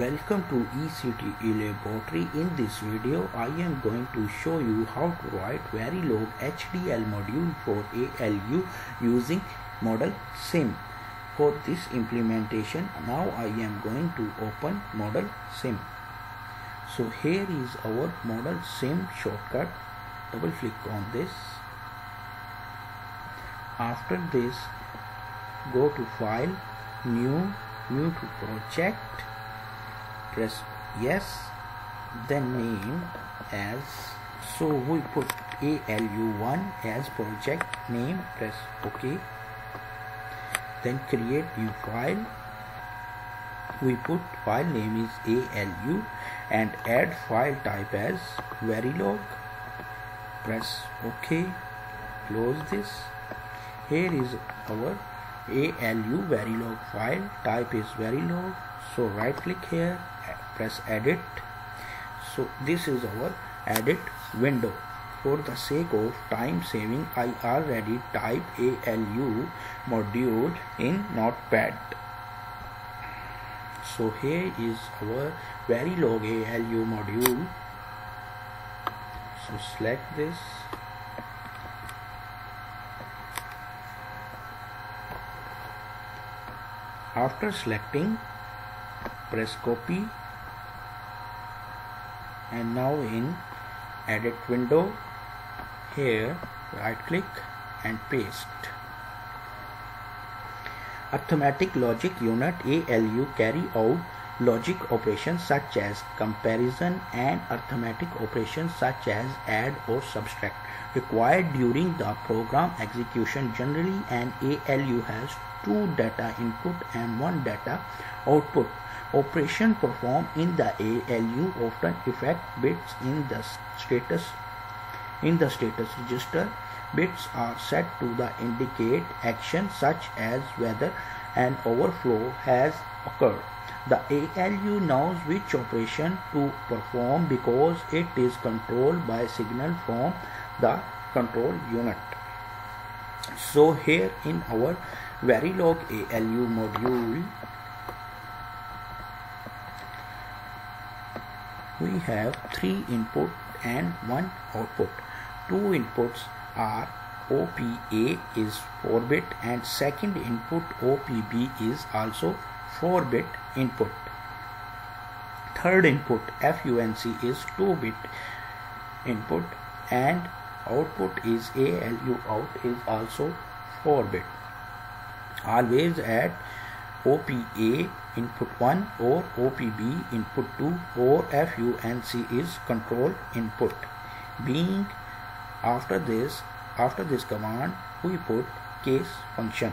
Welcome to ECTE laboratory. In this video, I am going to show you how to write Verilog HDL module for ALU using model sim. For this implementation, now I am going to open model sim. So here is our model sim shortcut. Double click on this. After this, go to file, new, new to project press yes then name as so we put ALU1 as project name press ok. Then create new file. We put file name is ALU and add file type as Verilog. Press ok. Close this. Here is our ALU Verilog file. Type is Verilog. So right click here press edit. So this is our edit window. For the sake of time saving I already type ALU module in notepad. So here is our very Verilog ALU module. So select this. After selecting press copy and now in edit window here right click and paste. Arithmetic logic unit ALU carry out logic operations such as comparison and arithmetic operations such as add or subtract required during the program execution. Generally an ALU has two data input and one data output operation performed in the ALU often affect bits in the status in the status register. Bits are set to the indicate action such as whether an overflow has occurred. The ALU knows which operation to perform because it is controlled by signal from the control unit. So here in our Verilog ALU module we have three input and one output. Two inputs are OPA is 4 bit and second input OPB is also 4 bit input. Third input FUNC is 2 bit input and output is ALU out is also 4 bit. Always add OPA input 1 or OPB input 2 or FUNC is control input. Being after this, after this command, we put case function.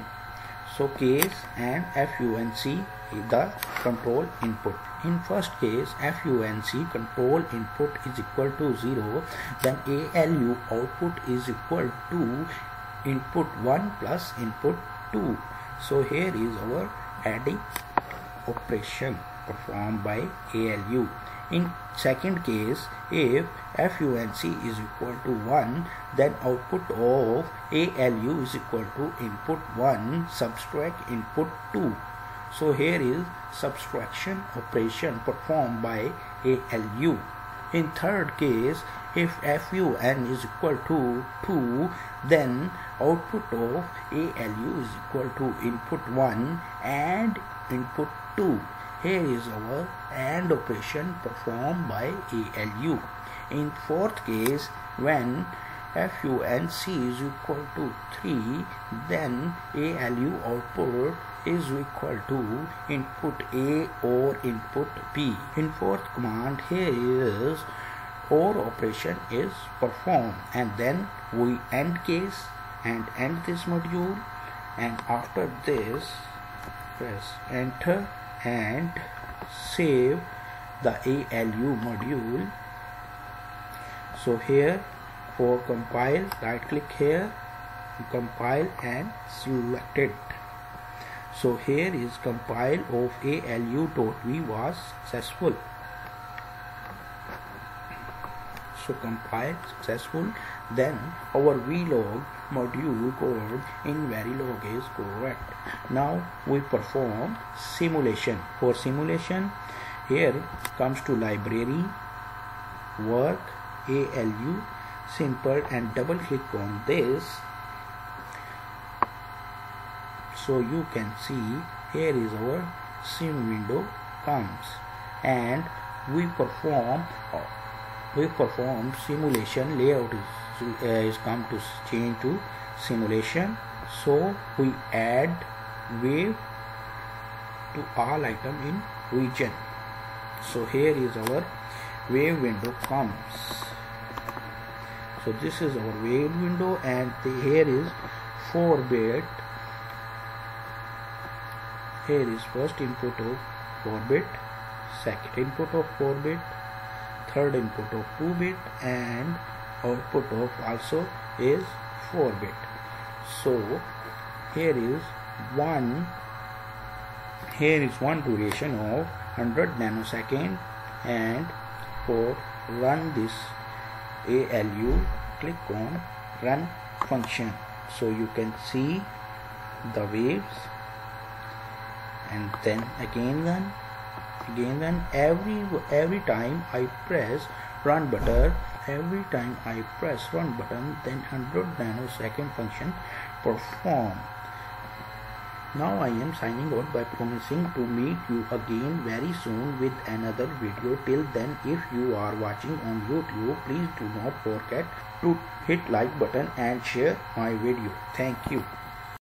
So case and FUNC is the control input. In first case, FUNC control input is equal to 0, then ALU output is equal to input 1 plus input 2. So here is our adding operation performed by ALU. In second case, if FUNC is equal to 1, then output of ALU is equal to input 1 subtract input 2. So here is subtraction operation performed by ALU. In third case, if FUN is equal to 2, then output of ALU is equal to input 1 and input 2. Here is our AND operation performed by ALU. In fourth case, when FUNC is equal to 3, then ALU output is equal to input A or input B. In fourth command, here is OR operation is performed and then we end case and end this module and after this press enter and save the ALU module so here for compile right click here compile and select it so here is compile of ALU.v was successful so compile successful then our vlog module code in Verilog is correct. Now we perform simulation. For simulation, here comes to library work ALU simple and double click on this. So you can see here is our sim window comes and we perform we perform simulation. Layout is, uh, is come to change to simulation. So we add wave to all item in region. So here is our wave window comes so this is our wave window and the, here is 4 bit here is first input of 4 bit second input of 4 bit third input of 2 bit and output of also is 4 bit so here is one here is one duration of 100 nanosecond and for run this ALU click on run function. So you can see the waves. And then again run again run. Every every time I press run button every time I press run button then 100 nanosecond function perform now I am signing out by promising to meet you again very soon with another video. Till then if you are watching on YouTube please do not forget to hit like button and share my video. Thank you.